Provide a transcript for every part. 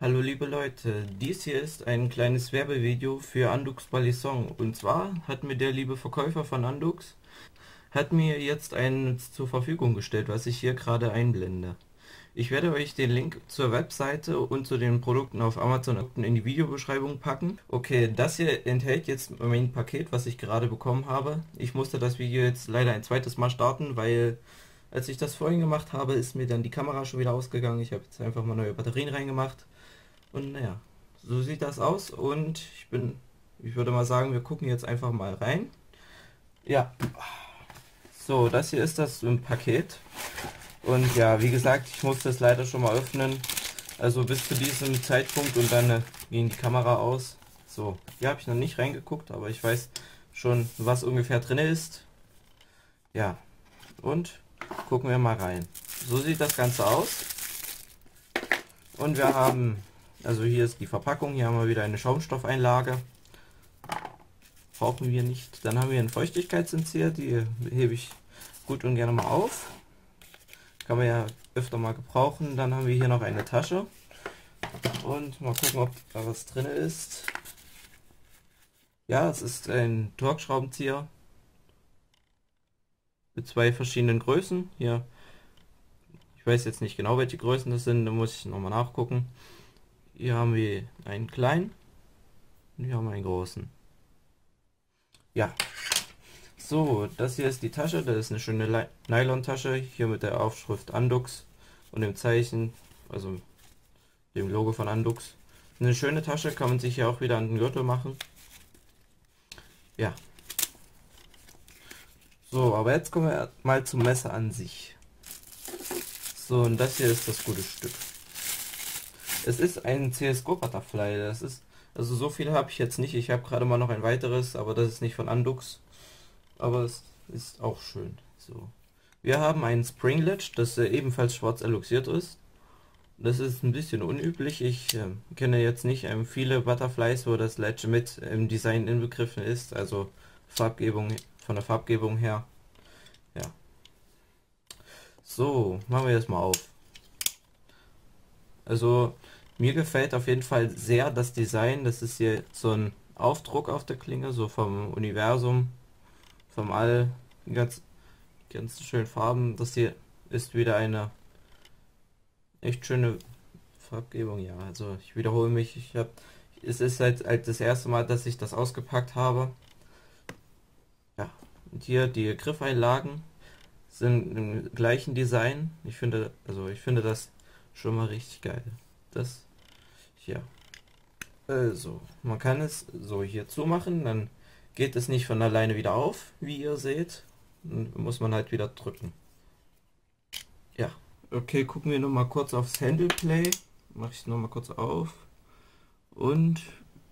Hallo liebe Leute, dies hier ist ein kleines Werbevideo für Andux Balisson und zwar hat mir der liebe Verkäufer von Andux hat mir jetzt einen zur Verfügung gestellt, was ich hier gerade einblende. Ich werde euch den Link zur Webseite und zu den Produkten auf Amazon in die Videobeschreibung packen. Okay, das hier enthält jetzt mein Paket, was ich gerade bekommen habe. Ich musste das Video jetzt leider ein zweites Mal starten, weil als ich das vorhin gemacht habe, ist mir dann die Kamera schon wieder ausgegangen. Ich habe jetzt einfach mal neue Batterien reingemacht. Und naja, so sieht das aus. Und ich bin, ich würde mal sagen, wir gucken jetzt einfach mal rein. Ja. So, das hier ist das im Paket. Und ja, wie gesagt, ich muss das leider schon mal öffnen. Also bis zu diesem Zeitpunkt und dann äh, ging die Kamera aus. So, hier habe ich noch nicht reingeguckt, aber ich weiß schon, was ungefähr drin ist. Ja, und gucken wir mal rein. So sieht das Ganze aus. Und wir haben, also hier ist die Verpackung, hier haben wir wieder eine Schaumstoffeinlage. Brauchen wir nicht. Dann haben wir einen Feuchtigkeitsentzieher, die hebe ich gut und gerne mal auf. Kann man ja öfter mal gebrauchen. Dann haben wir hier noch eine Tasche. Und mal gucken, ob da was drin ist. Ja, es ist ein Torx-Schraubenzieher mit zwei verschiedenen Größen. Hier, ich weiß jetzt nicht genau, welche Größen das sind, da muss ich nochmal nachgucken. Hier haben wir einen kleinen und hier haben wir einen großen. Ja, so, das hier ist die Tasche, das ist eine schöne Nylon-Tasche, hier mit der Aufschrift Andux und dem Zeichen, also dem Logo von Andux. Eine schöne Tasche, kann man sich hier auch wieder an den Gürtel machen. Ja, so, aber jetzt kommen wir mal zum Messer an sich. So, und das hier ist das gute Stück. Es ist ein CSGO Butterfly. Das ist, also so viel habe ich jetzt nicht. Ich habe gerade mal noch ein weiteres, aber das ist nicht von Andux. Aber es ist auch schön. So. Wir haben einen Springlet, das ebenfalls schwarz eluxiert ist. Das ist ein bisschen unüblich. Ich äh, kenne jetzt nicht ähm, viele Butterflies, wo das Ledge mit im Design inbegriffen ist. Also Farbgebung von der Farbgebung her. Ja. So, machen wir das mal auf. Also, mir gefällt auf jeden Fall sehr das Design. Das ist hier so ein Aufdruck auf der Klinge, so vom Universum, vom All, ganz, ganz schön Farben. Das hier ist wieder eine echt schöne Farbgebung. Ja, also ich wiederhole mich. Ich habe, es ist halt, halt das erste Mal, dass ich das ausgepackt habe. Und hier die Griffeinlagen sind im gleichen Design. Ich finde, also ich finde das schon mal richtig geil. Das, ja. Also, man kann es so hier zumachen, dann geht es nicht von alleine wieder auf, wie ihr seht. Dann muss man halt wieder drücken. Ja. Okay, gucken wir noch mal kurz aufs Handleplay. Mache ich noch mal kurz auf. Und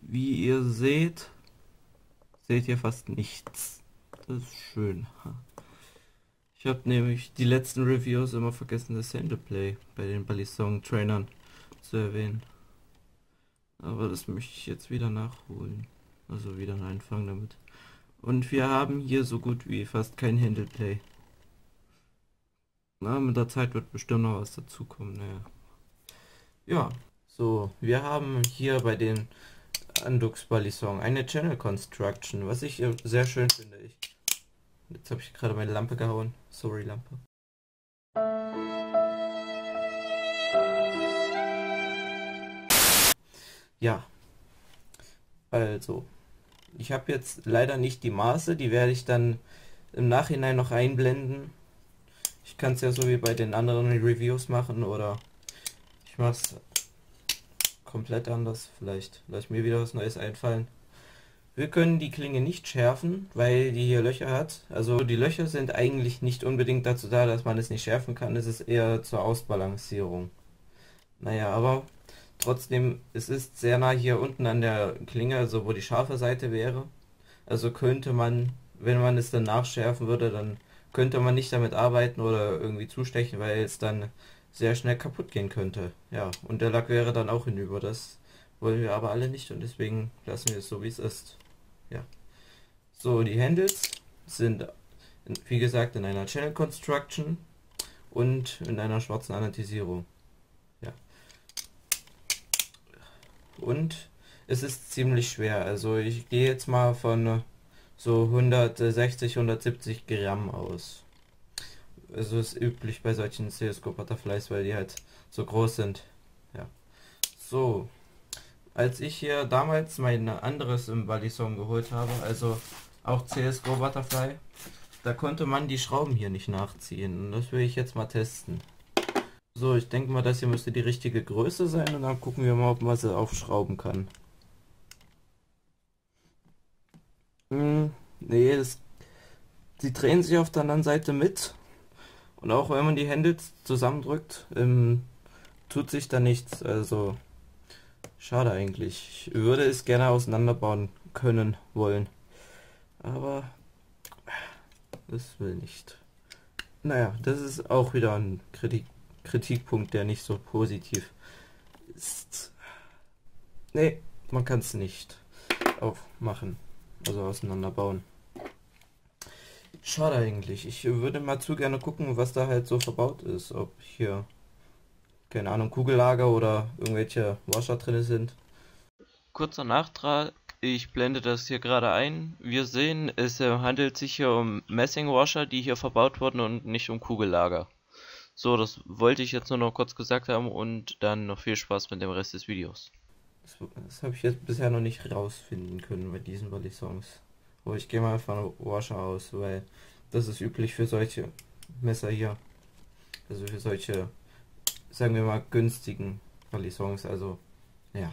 wie ihr seht, seht ihr fast nichts. Das ist schön. Ich habe nämlich die letzten Reviews immer vergessen, das Handleplay bei den Balisong Trainern zu erwähnen. Aber das möchte ich jetzt wieder nachholen. Also wieder anfangen damit. Und wir haben hier so gut wie fast kein Handleplay. Na, mit der Zeit wird bestimmt noch was dazukommen, naja. Ja, so, wir haben hier bei den Andux Balisong eine Channel Construction, was ich sehr schön finde. Ich Jetzt habe ich gerade meine Lampe gehauen. Sorry, Lampe. Ja. Also. Ich habe jetzt leider nicht die Maße. Die werde ich dann im Nachhinein noch einblenden. Ich kann es ja so wie bei den anderen Reviews machen oder ich mache es komplett anders. Vielleicht lasse mir wieder was Neues einfallen. Wir können die Klinge nicht schärfen, weil die hier Löcher hat. Also die Löcher sind eigentlich nicht unbedingt dazu da, dass man es nicht schärfen kann. Es ist eher zur Ausbalancierung. Naja, aber trotzdem, es ist sehr nah hier unten an der Klinge, also wo die scharfe Seite wäre. Also könnte man, wenn man es dann nachschärfen würde, dann könnte man nicht damit arbeiten oder irgendwie zustechen, weil es dann sehr schnell kaputt gehen könnte. Ja, und der Lack wäre dann auch hinüber. Das wollen wir aber alle nicht und deswegen lassen wir es so, wie es ist. Ja. So, die Handles sind, wie gesagt, in einer Channel Construction und in einer schwarzen Anathisierung. Ja. Und es ist ziemlich schwer. Also ich gehe jetzt mal von so 160, 170 Gramm aus. Also ist üblich bei solchen CSGO Butterflies, weil die halt so groß sind. Ja. So. Als ich hier damals mein anderes im Balisson geholt habe, also auch CSGO Butterfly, da konnte man die Schrauben hier nicht nachziehen. Und das will ich jetzt mal testen. So, ich denke mal, das hier müsste die richtige Größe sein und dann gucken wir mal, ob man sie aufschrauben kann. Hm, nee, das, sie drehen sich auf der anderen Seite mit. Und auch wenn man die Hände zusammendrückt, ähm, tut sich da nichts. Also, schade eigentlich. Ich würde es gerne auseinanderbauen können, wollen. Aber, das will nicht. Naja, das ist auch wieder ein Kritik, Kritikpunkt, der nicht so positiv ist. Nee, man kann es nicht aufmachen also auseinanderbauen. Schade eigentlich. Ich würde mal zu gerne gucken, was da halt so verbaut ist. Ob hier, keine Ahnung, Kugellager oder irgendwelche Washer drin sind. Kurzer Nachtrag, ich blende das hier gerade ein. Wir sehen, es handelt sich hier um Messing-Washer, die hier verbaut wurden und nicht um Kugellager. So, das wollte ich jetzt nur noch kurz gesagt haben und dann noch viel Spaß mit dem Rest des Videos. Das, das habe ich jetzt bisher noch nicht rausfinden können bei diesen Body-Songs. Aber ich gehe mal von Washer aus, weil das ist üblich für solche Messer hier. Also für solche, sagen wir mal, günstigen Bally-Songs. Also, ja.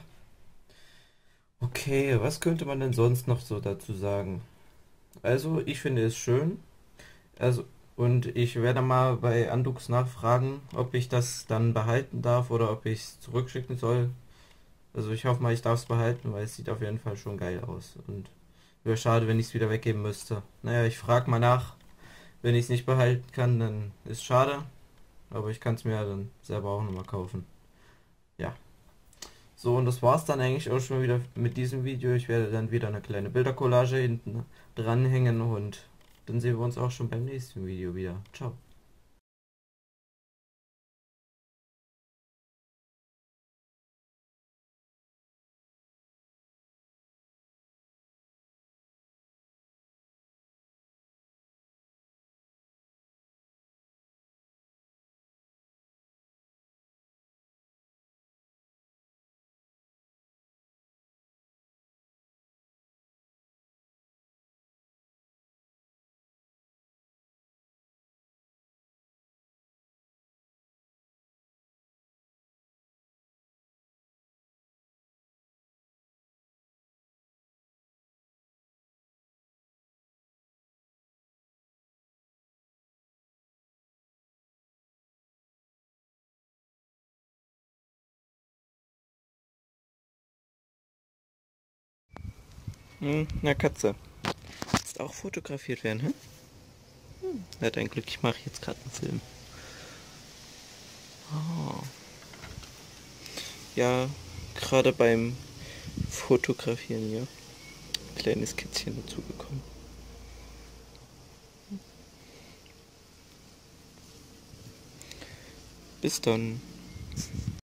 Okay, was könnte man denn sonst noch so dazu sagen? Also, ich finde es schön. Also, und ich werde mal bei Andux nachfragen, ob ich das dann behalten darf oder ob ich es zurückschicken soll. Also ich hoffe mal, ich darf es behalten, weil es sieht auf jeden Fall schon geil aus. Und wäre schade, wenn ich es wieder weggeben müsste. Naja, ich frage mal nach. Wenn ich es nicht behalten kann, dann ist schade. Aber ich kann es mir dann selber auch nochmal kaufen. Ja. So, und das war es dann eigentlich auch schon wieder mit diesem Video. Ich werde dann wieder eine kleine Bildercollage hinten dranhängen und dann sehen wir uns auch schon beim nächsten Video wieder. Ciao. Hm, na Katze. Jetzt auch fotografiert werden, hm? hm. Na dein Glück, ich mache jetzt gerade einen Film. Oh. Ja, gerade beim Fotografieren hier. Kleines Kätzchen dazugekommen. Bis dann.